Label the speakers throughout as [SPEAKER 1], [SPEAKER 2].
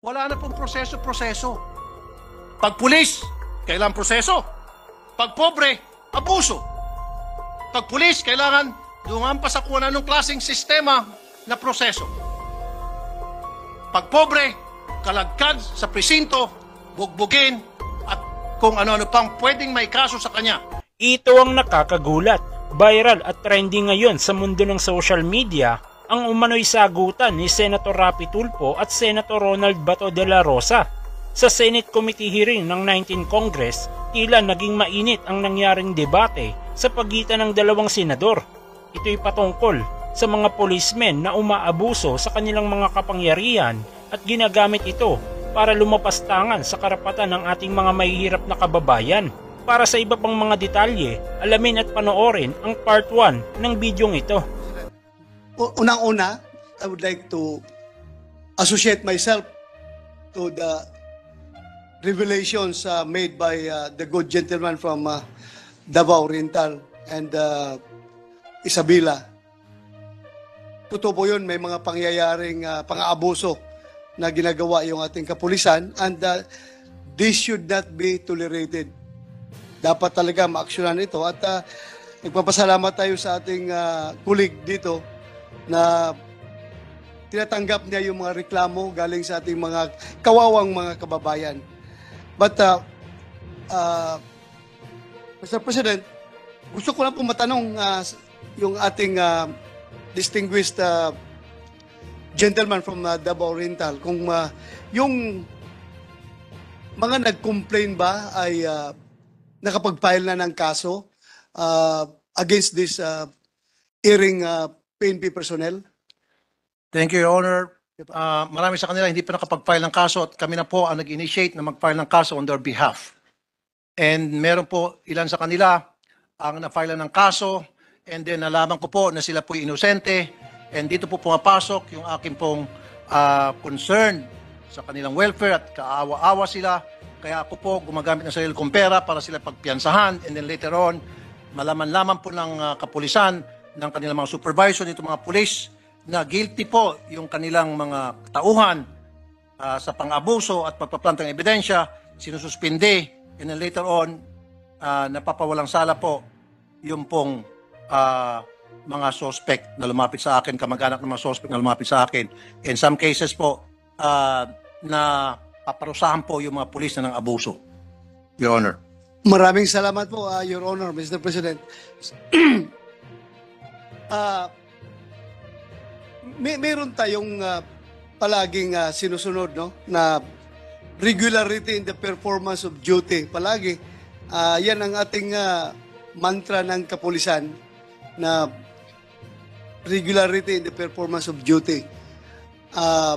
[SPEAKER 1] Wala na pong proseso-proseso. Pag pulis, kailangan proseso. Pag pobre, abuso. Pag pulis, kailangan lumampas sa kung anong klaseng sistema na proseso. Pag pobre, kalagkad sa presinto, bugbugin, at kung ano-ano pang pwedeng may kaso sa kanya.
[SPEAKER 2] Ito ang nakakagulat. Viral at trending ngayon sa mundo ng social media ang umano'y sagutan ni Senator Rapi Tulfo at Senator Ronald Bato de la Rosa. Sa Senate Committee hearing ng 19 Congress, tila naging mainit ang nangyaring debate sa pagitan ng dalawang senador. Ito'y patungkol sa mga policemen na umaabuso sa kanilang mga kapangyarihan at ginagamit ito para lumapas tangan sa karapatan ng ating mga mahihirap na kababayan. Para sa iba pang mga detalye, alamin at panoorin ang part 1 ng bidyong ito.
[SPEAKER 3] Unang-una, I would like to associate myself to the revelations uh, made by uh, the good gentleman from uh, Davao Oriental and uh, Isabela. Totoo po yun, may mga pangyayaring uh, pang-aabuso na ginagawa yung ating kapulisan and uh, this should not be tolerated. Dapat talaga maaksyonan ito at uh, nagpapasalamat tayo sa ating uh, kulig dito na tinatanggap niya yung mga reklamo galing sa ating mga kawawang mga kababayan. But, uh, uh, Mr. President, gusto ko lang po matanong uh, yung ating uh, distinguished uh, gentleman from uh, Davao Oriental kung uh, yung mga nag-complain ba ay uh, nakapag-file na ng kaso uh, against this uh, hearing uh, PNP personnel?
[SPEAKER 1] Thank you, Your Honor. Ah, marami sa kanila hindi pa nakapag-file ng kaso at kami na po ang nag-initiate na mag-file ng kaso on their behalf. And meron po ilan sa kanila ang na-file ng kaso and then nalaman ko po na sila po inosente and dito po pumapasok yung aking pong ah, concern sa kanilang welfare at kaawa-awa sila. Kaya ako po gumagamit ng sarili kong pera para sila pagpiyansahan and then later on malaman-laman po ng ah, kapulisan ng kanilang mga supervisor nito mga pulis na guilty po yung kanilang mga tauhan ah, sa pang-abuso at pagpaplantang ebidensya, sinususpinde, and then later on, ah, napapawalang sala po yung pong ah, mga suspect na lumapit sa akin, kamag-anak ng mga suspect na lumapit sa akin. In some cases po, ah, na paparusahan po yung mga pulis na ng abuso. Your Honor.
[SPEAKER 3] Maraming salamat po, uh, Your Honor, Mr. President. Ah, may meron tayong ah, palaging ah, sinusunod no na regularity in the performance of duty. Palagi ah, yan ang ating ah, mantra ng kapulisan na regularity in the performance of duty. Ah,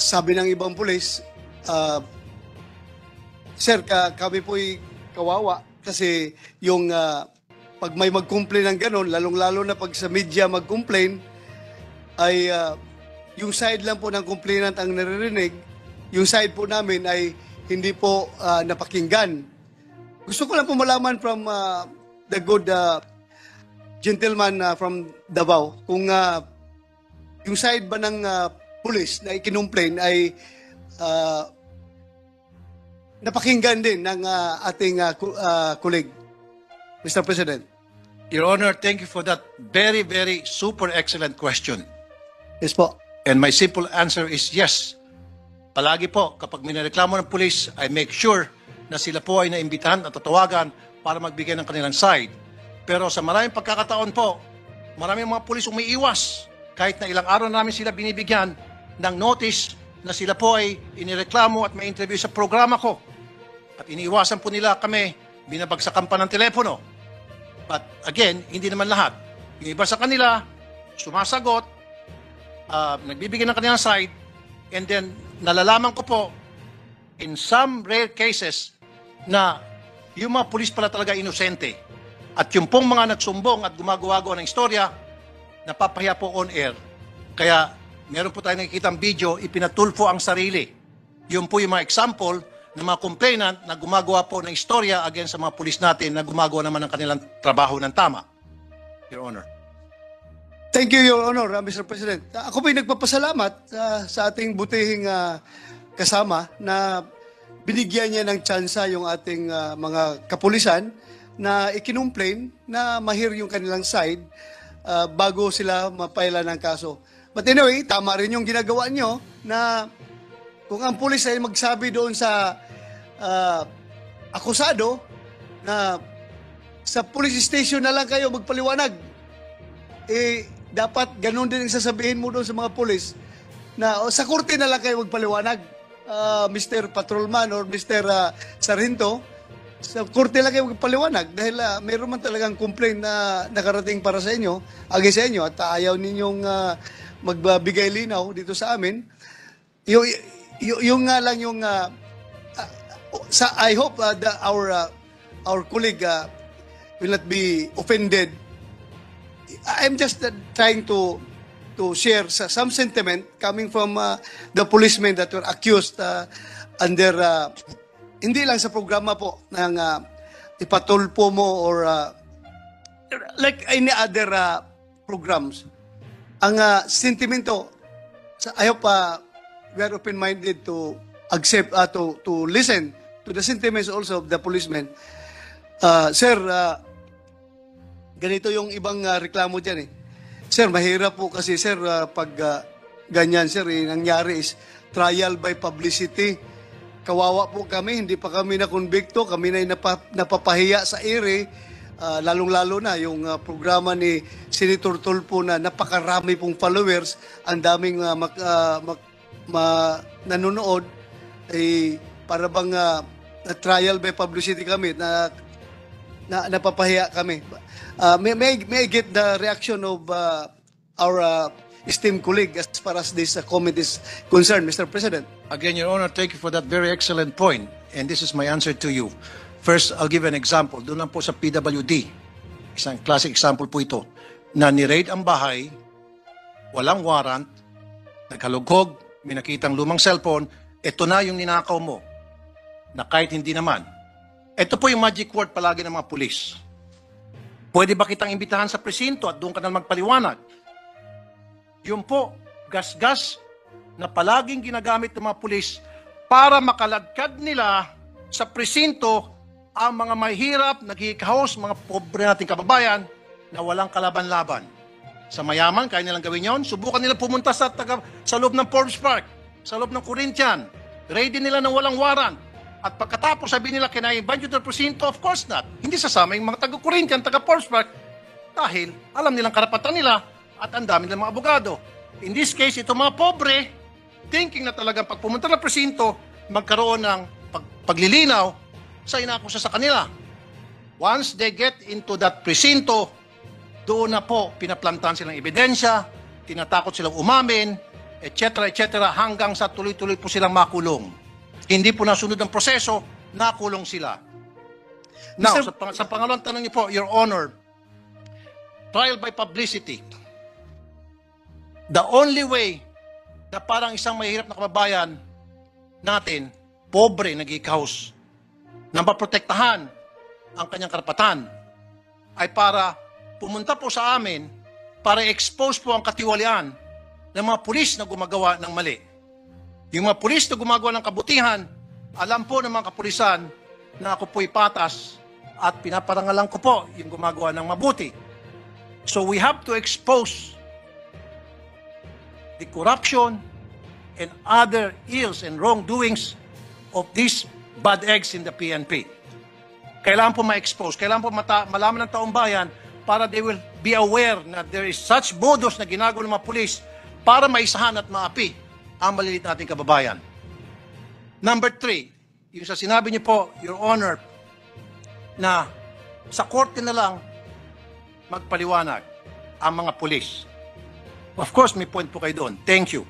[SPEAKER 3] sabi ng ibang pulis, ah, Sir, ka, kami po'y kawawa kasi yung ah, pag may mag-complain ng ganun, lalong-lalo na pag sa media mag-complain, ay ah, yung side lang po ng complainant ang naririnig, yung side po namin ay hindi po ah, napakinggan. Gusto ko lang po malaman from ah, the good ah, gentleman ah, from Davao kung ah, yung side ba ng ah, police na ikinomplain ay ah, napakinggan din ng ah, ating ku- ah, colleague, Mr. President.
[SPEAKER 1] Your Honor, thank you for that very, very super excellent question.
[SPEAKER 3] Yes po.
[SPEAKER 1] And my simple answer is yes. Palagi po, kapag minareklamo ng pulis, I make sure na sila po ay naimbitahan at tatawagan para magbigay ng kanilang side. Pero sa maraming pagkakataon po, maraming mga pulis umiiwas. Kahit na ilang araw namin sila binibigyan ng notice na sila po ay inireklamo at may interview sa programa ko. At iniiwasan po nila kami, binabagsakan pa ng telepono. But again, hindi naman lahat. Yung iba sa kanila, sumasagot, uh, nagbibigay ng kanilang side, and then nalalaman ko po, in some rare cases, na yung mga pulis pala talaga inosente. At yung pong mga nagsumbong at gumagawa ng istorya, napapahiya po on air. Kaya meron po tayong nakikitang video, ipinatulfo ang sarili. Yun po yung mga example ng mga complainant na gumagawa po ng istorya against sa mga pulis natin na gumagawa naman ng kanilang trabaho ng tama. Your Honor.
[SPEAKER 3] Thank you, Your Honor, uh, Mr. President. Uh, Ako po'y nagpapasalamat uh, sa ating butihing uh, kasama na binigyan niya ng tsansa yung ating ah, mga kapulisan na ikinumplain na mahir yung kanilang side ah, bago sila mapaila ng kaso. But anyway, tama rin yung ginagawa nyo na kung ang pulis ay magsabi doon sa ah, akusado na sa police station na lang kayo magpaliwanag, eh, dapat ganun din ang sasabihin mo doon sa mga pulis na "O, sa korte na lang kayo magpaliwanag, ah, Mr. Patrolman or Mr. ah, Sargento, sa korte lang kayo magpaliwanag dahil ah, mayroon man talagang complaint na nakarating para sa inyo, agi sa inyo at ayaw ninyong ah, magbigay linaw dito sa amin. Yung, yung, yung nga lang yung ah, sa I hope ah, the, our ah, our colleague ah, will not be offended I'm just uh, trying to to share sa- some sentiment coming from uh, the policemen that were accused uh, under uh, hindi lang sa programa po ng uh, ipatulpo mo or uh, like any other uh, programs. Ang uh, sentimento I hope uh, we are open-minded to accept uh, to to listen to the sentiments also of the policemen. Uh, sir, uh, ganito yung ibang ah, reklamo dyan eh. Sir, mahirap po kasi sir, ah, pag ah, ganyan sir, eh, nangyari is trial by publicity. Kawawa po kami, hindi pa kami na-convicto, kami na napa, napapahiya sa ere, ah, lalong-lalo na yung ah, programa ni Senator Tulfo na napakarami pong followers, ang daming ah, mak- ah, mak- ma- nanonood, eh, para bang ah, na trial by publicity kami, na na napapahiya kami. Uh, may, may, may get the reaction of uh, our uh, esteemed colleague as far as this uh, comment is concerned, Mr. President.
[SPEAKER 1] Again, Your Honor, thank you for that very excellent point. And this is my answer to you. First, I'll give an example. Doon lang po sa PWD. Isang classic example po ito. Na ni-raid ang bahay, walang warrant, naghalughog, may nakitang lumang cellphone, ito na yung ninakaw mo. Na kahit hindi naman. Ito po yung magic word palagi ng mga pulis. Pwede ba kitang imbitahan sa presinto at doon ka na magpaliwanag? Yun po, gas-gas na palaging ginagamit ng mga pulis para makaladkad nila sa presinto ang mga mahirap, nagkikahos, mga pobre nating kababayan na walang kalaban-laban. Sa mayaman, kaya nilang gawin yon. Subukan nila pumunta sa, taga, sa loob ng Forbes Park, sa loob ng Corinthian. Ready nila ng walang warrant. At pagkatapos sabi nila, can I invite presinto? Of course not. Hindi sasama yung mga taga-Corinthian, Park, dahil alam nilang karapatan nila at ang dami nilang mga abogado. In this case, ito mga pobre, thinking na talagang pag pumunta ng presinto, magkaroon ng pag- paglilinaw sa inakusa sa kanila. Once they get into that presinto, doon na po pinaplantahan silang ebidensya, tinatakot silang umamin, etc. etc. hanggang sa tuloy-tuloy po silang makulong. Hindi po nasunod ang proseso, nakulong sila. Now,
[SPEAKER 3] Mr.
[SPEAKER 1] sa, pang- sa pangalawang tanong niyo po, Your Honor, trial by publicity. The only way na parang isang mahirap na kababayan natin, pobre, nag-house, na maprotektahan ang kanyang karapatan, ay para pumunta po sa amin para expose po ang katiwalian ng mga pulis na gumagawa ng mali. Yung mga pulis na gumagawa ng kabutihan, alam po ng mga kapulisan na ako po'y patas at pinaparangalan ko po yung gumagawa ng mabuti. So we have to expose the corruption and other ills and wrongdoings of these bad eggs in the PNP. Kailangan po ma-expose, kailangan po mata- malaman ng taong bayan para they will be aware na there is such modus na ginagawa ng mga pulis para maisahan at maapi ang malilit nating kababayan. Number three, yung sa sinabi niyo po, Your Honor, na sa korte na lang magpaliwanag ang mga pulis. Of course, may point po kayo doon. Thank you.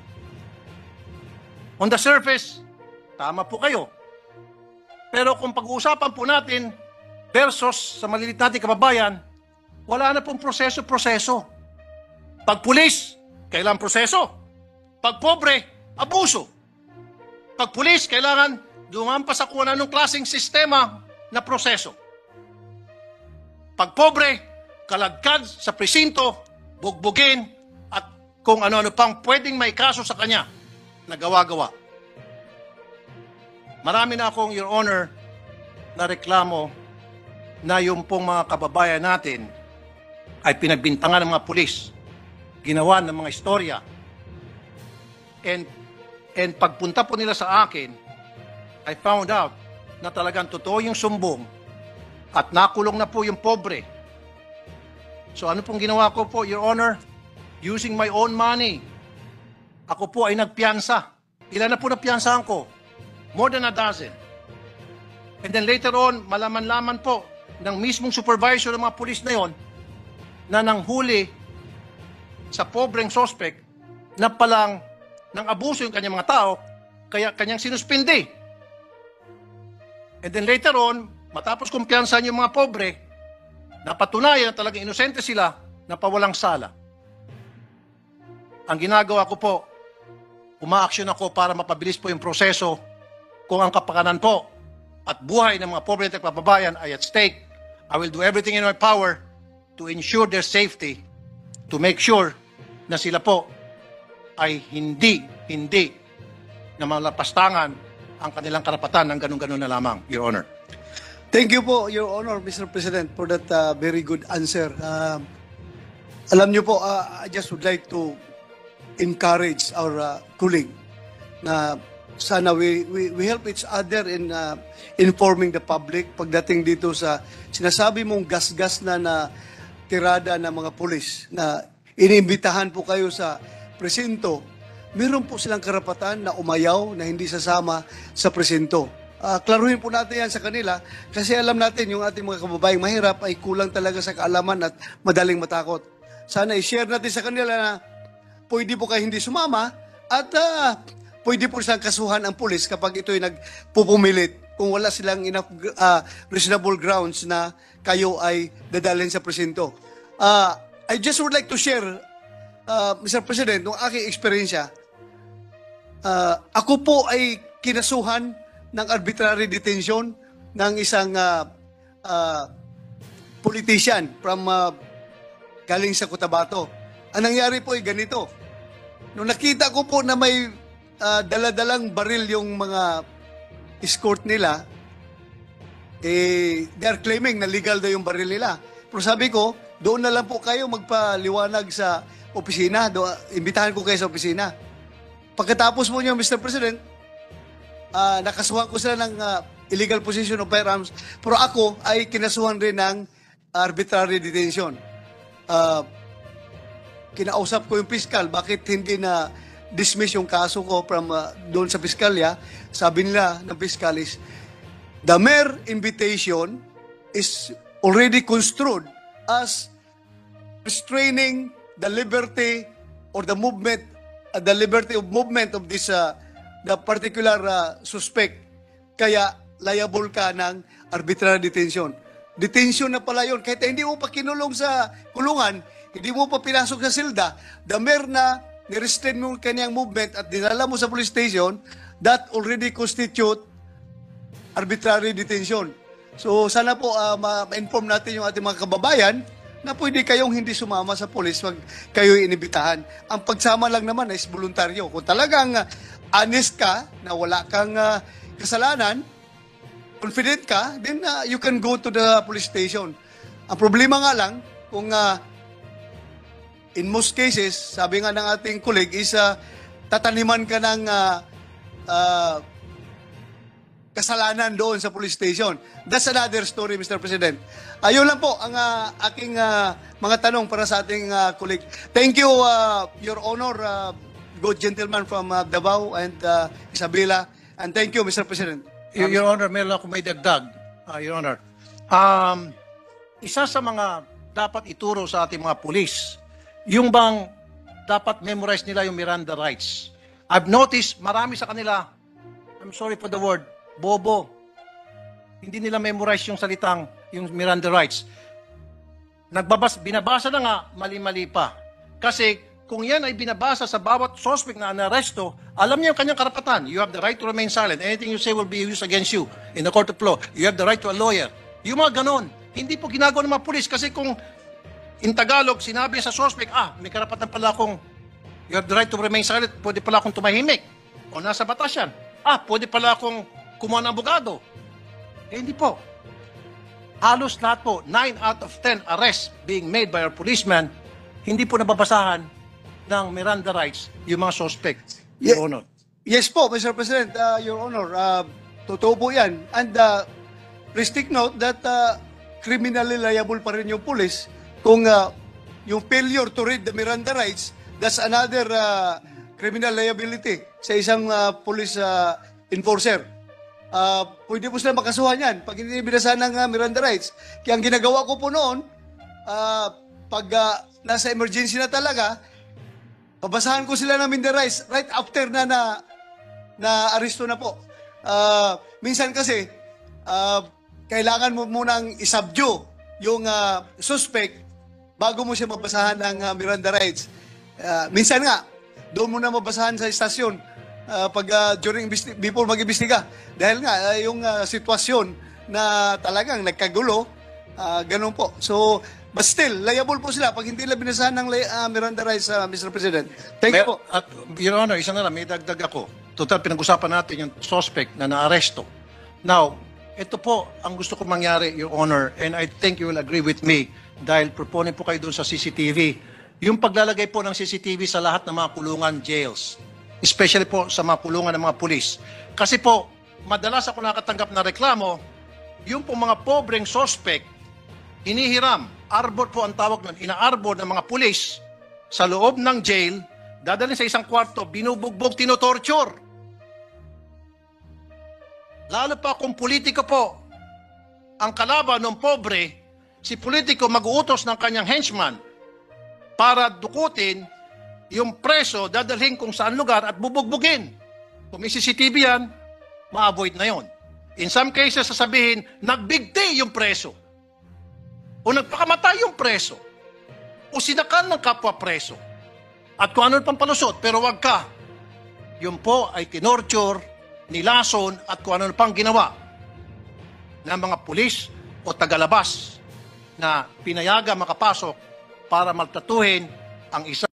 [SPEAKER 1] On the surface, tama po kayo. Pero kung pag-uusapan po natin versus sa malilit nating kababayan, wala na pong proseso-proseso. Pag pulis, kailangan proseso. Pag pobre, abuso. Pag pulis, kailangan dumampas sa kung anong klaseng sistema na proseso. Pag pobre, kaladkad sa presinto, bugbugin, at kung ano-ano pang pwedeng may kaso sa kanya na gawa-gawa. Marami na akong, Your Honor, na reklamo na yung pong mga kababayan natin ay pinagbintangan ng mga pulis, ginawa ng mga istorya. And, and pagpunta po nila sa akin, I found out na talagang totoo yung sumbong at nakulong na po yung pobre. So ano pong ginawa ko po, Your Honor? Using my own money. Ako po ay nagpiyansa. Ilan na po na piyansahan ko? More than a dozen. And then later on, malaman-laman po ng mismong supervisor ng mga pulis na yon na nanghuli sa pobreng suspect na palang nang abuso yung kanyang mga tao, kaya kanyang sinuspindi. And then later on, matapos kumpiyansahan yung mga pobre, napatunayan na talagang inosente sila na pawalang sala. Ang ginagawa ko po, umaaksyon ako para mapabilis po yung proseso kung ang kapakanan po at buhay ng mga pobre at kababayan ay at stake. I will do everything in my power to ensure their safety, to make sure na sila po ay hindi, hindi na malapastangan ang kanilang karapatan ng ganun-ganun na lamang, Your Honor.
[SPEAKER 3] Thank you po, Your Honor, Mr. President, for that uh, very good answer. Um, alam niyo po, uh, I just would like to encourage our uh, colleague na sana we, we, we help each other in uh, informing the public pagdating dito sa sinasabi mong gas-gas na na tirada ng mga pulis na iniimbitahan po kayo sa presinto, meron po silang karapatan na umayaw na hindi sasama sa presinto. Ah, klaruhin po natin yan sa kanila kasi alam natin yung ating mga kababayang mahirap ay kulang talaga sa kaalaman at madaling matakot. Sana i-share natin sa kanila na pwede po kayo hindi sumama at ah, pwede po silang kasuhan ang pulis kapag ito'y nagpupumilit kung wala silang enough ah, reasonable grounds na kayo ay dadalhin sa presinto. Ah, I just would like to share, ah, Mr. President, nung aking eksperyensya, Ah, ako po ay kinasuhan ng arbitrary detention ng isang ah, ah, politician from ah, galing sa Cotabato. Ang nangyari po ay ganito. Nung nakita ko po na may ah, daladalang baril yung mga escort nila, eh, they are claiming na legal daw yung baril nila. Pero sabi ko, doon na lang po kayo magpaliwanag sa opisina. Do, imbitahan ko kayo sa opisina. Pagkatapos po niyo, Mr. President, ah nakasuhan ko sila ng ah, illegal possession of firearms. Pero ako ay kinasuhan rin ng arbitrary detention. Ah, kinausap ko yung piskal, bakit hindi na dismiss yung kaso ko from ah, doon sa piskalya. Sabi nila ng piskal is, the mere invitation is already construed as restraining the liberty or the movement, uh, the liberty of movement of this, uh, the particular uh, suspect. Kaya liable ka ng arbitrary detention. Detention na pala yun. Kahit hindi mo pa kinulong sa kulungan, hindi mo pa pinasok sa silda, the mere na nirestrain mo kanyang movement at dinala mo sa police station, that already constitute arbitrary detention. So sana po ma- ma-inform natin yung ating mga kababayan na pwede kayong hindi sumama sa polis wag kayo inibitahan. Ang pagsama lang naman is voluntaryo. Kung talagang ah, honest ka na wala kang ah, kasalanan, confident ka, then ah, you can go to the police station. Ang problema nga lang, kung ah, in most cases, sabi nga ng ating colleague, is ah, tataniman ka ng ah, ah, kasalanan doon sa police station. That's another story, Mr. President. Ayun lang po ang ah, aking ah, mga tanong para sa ating ah, colleague. Thank you, ah, Your Honor, ah, good gentleman from ah, Davao and ah, Isabela. And thank you, Mr. President.
[SPEAKER 1] Your, Your Honor, meron ako may dagdag, uh, Your Honor. Um, isa sa mga dapat ituro sa ating mga pulis, yung bang dapat memorize nila yung Miranda rights. I've noticed marami sa kanila, I'm sorry for the word, bobo. Hindi nila memorize yung salitang, yung Miranda rights. Nagbabas, binabasa na nga, mali-mali pa. Kasi kung yan ay binabasa sa bawat suspect na anaresto, alam niya yung kanyang karapatan. You have the right to remain silent. Anything you say will be used against you in the court of law. You have the right to a lawyer. Yung mga ganon, hindi po ginagawa ng mga pulis kasi kung in Tagalog, sinabi sa suspect, ah, may karapatan pala akong you have the right to remain silent, pwede pala akong tumahimik. O nasa batas yan. Ah, pwede pala akong kumuha ng abogado. Eh, hindi po. Halos lahat po, 9 out of 10 arrests being made by our policemen, hindi po nababasahan ng Miranda rights yung mga suspect, Your
[SPEAKER 3] Yeah.
[SPEAKER 1] Honor.
[SPEAKER 3] Yes po, Mr. President, uh, Your Honor, uh, totoo po yan. And uh, please take note that uh, criminally liable pa rin yung police kung uh, yung failure to read the Miranda rights, that's another uh, criminal liability sa isang uh, police uh, enforcer. Uh, pwede po sila makasuhan yan pag hindi binasa ng uh, Miranda rights. Kaya ang ginagawa ko po noon, uh, pag uh, nasa emergency na talaga, Babasahan ko sila ng Miranda rights right after na na na aresto na po. Ah, minsan kasi ah, kailangan mo munang isubdue yung ah, suspect bago mo siya mabasahan ng ah, Miranda rights. Ah, minsan nga doon mo na mabasahan sa istasyon ah, pag ah, during before mag-imbestiga dahil nga ah, yung ah, sitwasyon na talagang nagkagulo ah, ganun po. So But still, liable po sila pag hindi nila binasahan ng ah, Miranda rights, ah, Mr. President. Thank you
[SPEAKER 1] Mer-
[SPEAKER 3] po.
[SPEAKER 1] At, Your Honor, isa na lang, may dagdag ako. Total, pinag-usapan natin yung suspect na naaresto. Now, ito po ang gusto ko mangyari, Your Honor, and I think you will agree with me dahil proponent po kayo doon sa CCTV. Yung paglalagay po ng CCTV sa lahat ng mga kulungan, jails, especially po sa mga kulungan ng mga pulis. Kasi po, madalas ako nakatanggap na reklamo, yung po mga pobreng suspect, hinihiram. Arbor po ang tawag nun. Inaarbor ng mga pulis sa loob ng jail, dadalhin sa isang kwarto, binubugbog, tinotorture. Lalo pa kung politiko po, ang kalaban ng pobre, si politiko mag-uutos ng kanyang henchman para dukutin yung preso, dadalhin kung saan lugar at bubugbugin. Kung may CCTV yan, ma-avoid na yon. In some cases, sasabihin, nagbigti yung preso o nagpakamatay yung preso, o sinakal ng kapwa preso, at kung ano pang palusot, pero wag ka. Yun po ay tinorture, nilason, at kung ano pang ginawa ng mga pulis o tagalabas na pinayaga makapasok para maltatuhin ang isang